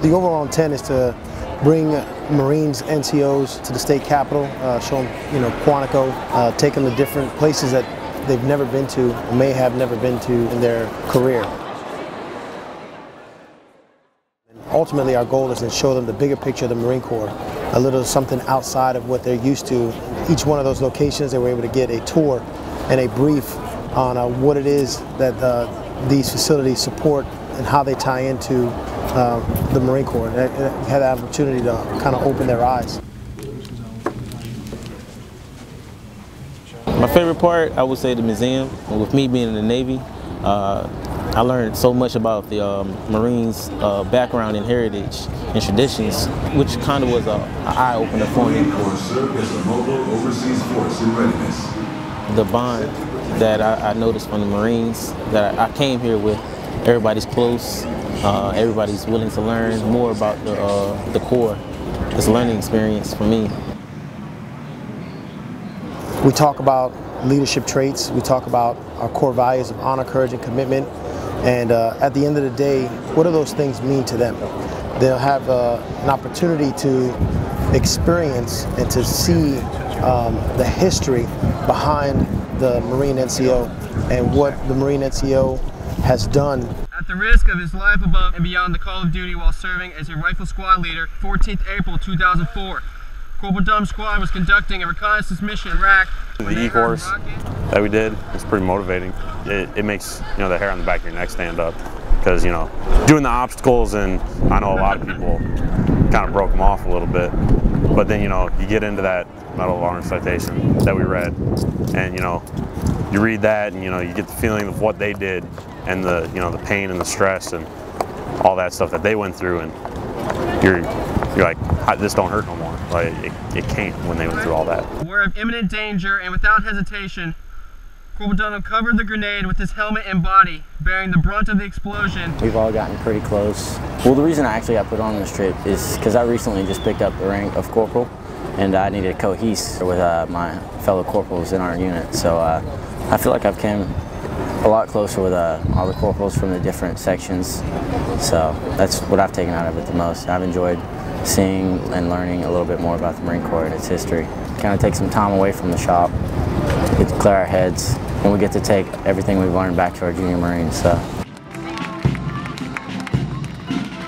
The overall intent is to bring Marines, NCOs to the state capitol, uh, show them, you know, Quantico, uh, take them to different places that they've never been to, or may have never been to in their career. Ultimately, our goal is to show them the bigger picture of the Marine Corps, a little something outside of what they're used to. Each one of those locations, they were able to get a tour and a brief on uh, what it is that uh, these facilities support and how they tie into uh, the Marine Corps. Had the opportunity to kind of open their eyes. My favorite part, I would say the museum. With me being in the Navy, uh, I learned so much about the um, Marines' uh, background and heritage and traditions, which kind of was an eye-opener for me. The bond that I, I, noticed from the Marines that I, I came here with, everybody's close, uh, everybody's willing to learn more about the, uh, the Corps. It's a learning experience for me. We talk about leadership traits, we talk about our core values of honor, courage, and commitment. And uh, at the end of the day, what do those things mean to them? They'll have uh, an opportunity to experience and to see um, the history behind the Marine NCO and what the Marine NCO has done. At the risk of his life above and beyond the call of duty while serving as a rifle squad leader, 14th April 2004, Corporal Dunham's Squad was conducting a reconnaissance mission in Iraq. The E-course that we did was pretty motivating. It, it, makes you know the hair on the back of your neck stand up because you know doing the obstacles and I know a lot of people kind of broke them off a little bit, but then you know you get into that Medal of Honor citation that we read, and you know you read that and you know you get the feeling of what they did and the you know the pain and the stress and all that stuff that they went through and you're you're like this don't hurt no more like it, it can't when they went through all that aware of imminent danger and without hesitation Corporal Dunham covered the grenade with his helmet and body, bearing the brunt of the explosion. We've all gotten pretty close. Well, the reason I actually got put on this trip is because I recently just picked up the rank of corporal, and I needed to cohese with uh, my fellow corporals in our unit. So uh, I feel like I've came a lot closer with uh, all the corporals from the different sections. So that's what I've taken out of it the most. I've enjoyed seeing and learning a little bit more about the Marine Corps and its history. Kind of take some time away from the shop, get to clear our heads, and we get to take everything we've learned back to our junior Marines. So.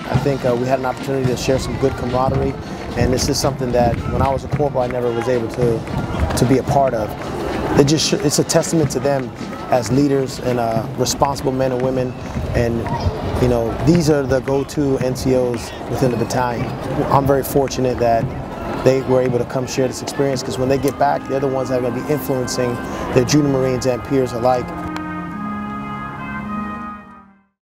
I think uh, we had an opportunity to share some good camaraderie, and this is something that when I was a corporal I never was able to, to be a part of. It just it's a testament to them as leaders and uh, responsible men and women, and you know these are the go-to NCOs within the battalion. I'm very fortunate that they were able to come share this experience because when they get back, they're the ones that are going to be influencing their junior Marines and peers alike